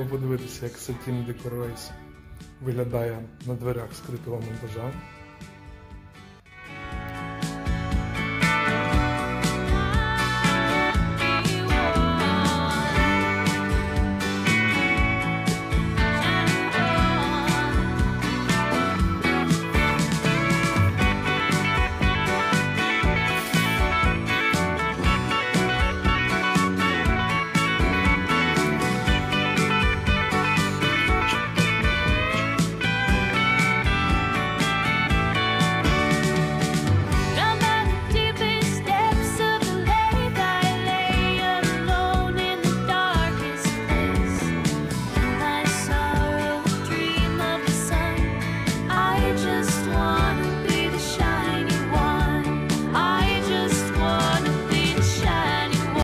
цікаво подивитися, як сатін декорейс виглядає на дверях скритого монтажа.